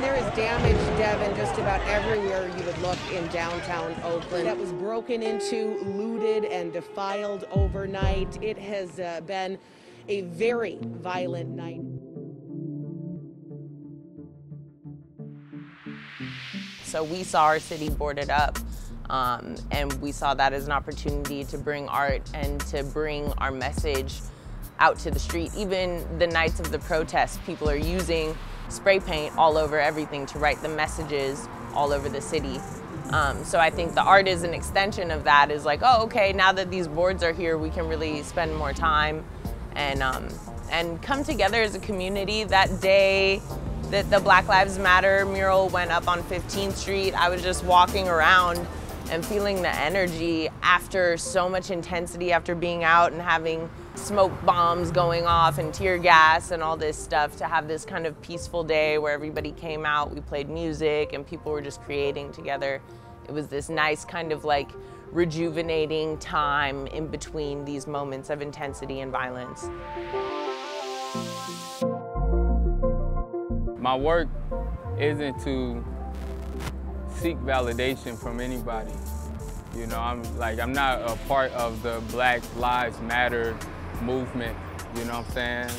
There is damage, Devin, just about everywhere you would look in downtown Oakland. That was broken into, looted, and defiled overnight. It has uh, been a very violent night. So we saw our city boarded up. Um, and we saw that as an opportunity to bring art and to bring our message out to the street. Even the nights of the protests, people are using spray paint all over everything to write the messages all over the city. Um, so I think the art is an extension of that. Is like, oh, okay, now that these boards are here, we can really spend more time and um, and come together as a community. That day that the Black Lives Matter mural went up on 15th Street, I was just walking around and feeling the energy after so much intensity, after being out and having smoke bombs going off and tear gas and all this stuff, to have this kind of peaceful day where everybody came out, we played music, and people were just creating together. It was this nice kind of like rejuvenating time in between these moments of intensity and violence. My work isn't to seek validation from anybody. You know, I'm like, I'm not a part of the Black Lives Matter movement, you know what I'm saying?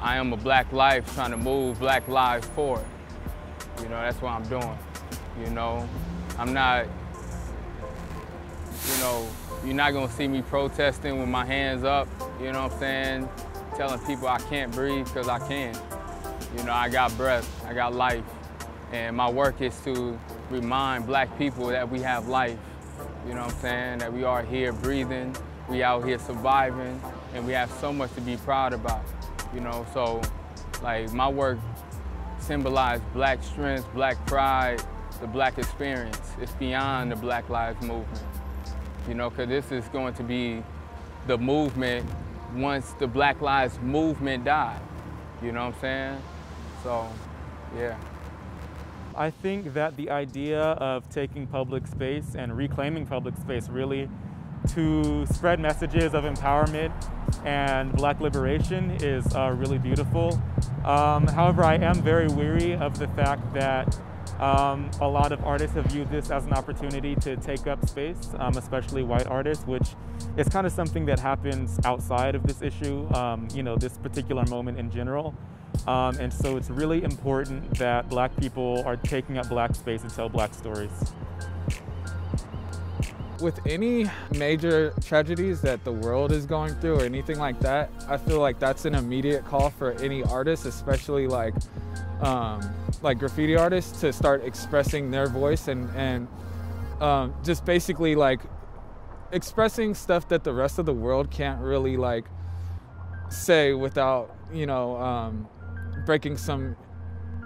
I am a black life trying to move black lives forward. You know, that's what I'm doing. You know, I'm not, you know, you're not gonna see me protesting with my hands up, you know what I'm saying? Telling people I can't breathe because I can. You know, I got breath, I got life. And my work is to remind black people that we have life. You know what I'm saying? That we are here breathing, we out here surviving, and we have so much to be proud about. You know, so like my work symbolized black strength, black pride, the black experience. It's beyond the Black Lives Movement. You know, because this is going to be the movement once the Black Lives Movement died. You know what I'm saying? So, yeah. I think that the idea of taking public space and reclaiming public space really to spread messages of empowerment and black liberation is uh, really beautiful. Um, however, I am very weary of the fact that um, a lot of artists have viewed this as an opportunity to take up space, um, especially white artists, which is kind of something that happens outside of this issue, um, you know, this particular moment in general. Um, and so it's really important that black people are taking up black space and tell black stories. With any major tragedies that the world is going through or anything like that, I feel like that's an immediate call for any artist, especially like um, like graffiti artists, to start expressing their voice and and um, just basically like expressing stuff that the rest of the world can't really like say without you know um, breaking some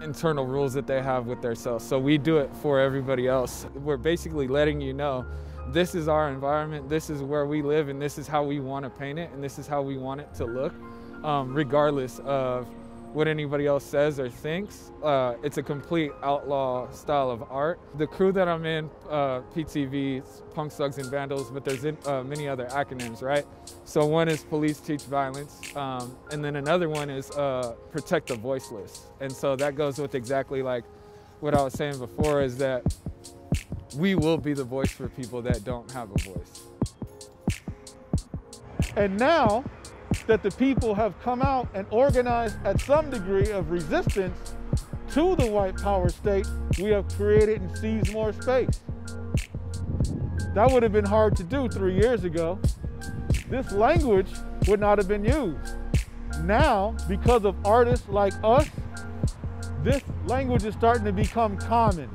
internal rules that they have with themselves. So we do it for everybody else. We're basically letting you know this is our environment, this is where we live, and this is how we want to paint it, and this is how we want it to look, um, regardless of what anybody else says or thinks. Uh, it's a complete outlaw style of art. The crew that I'm in, uh, PTV, Punk Thugs and Vandals, but there's in, uh, many other acronyms, right? So one is Police Teach Violence, um, and then another one is uh, Protect the Voiceless. And so that goes with exactly like what I was saying before is that we will be the voice for people that don't have a voice. And now, that the people have come out and organized at some degree of resistance to the white power state, we have created and seized more space. That would have been hard to do three years ago. This language would not have been used. Now, because of artists like us, this language is starting to become common.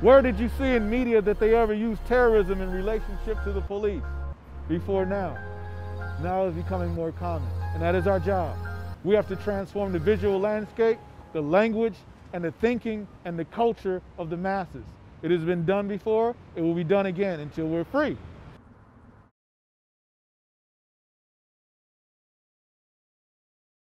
Where did you see in media that they ever used terrorism in relationship to the police before now? now it's becoming more common. And that is our job. We have to transform the visual landscape, the language, and the thinking and the culture of the masses. It has been done before, it will be done again until we're free.